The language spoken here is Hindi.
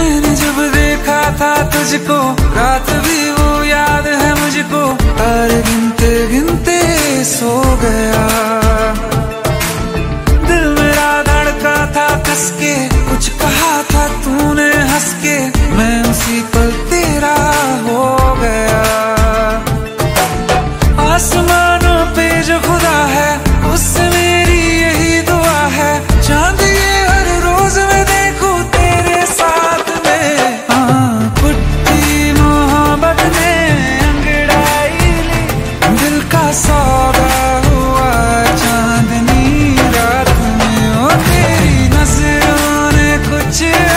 मैंने जब देखा था तुझको, रात भी वो याद है मुझको। तारे गिनते गिनते सो गया। दिल मेरा धड़का था, कसके कुछ कहा था to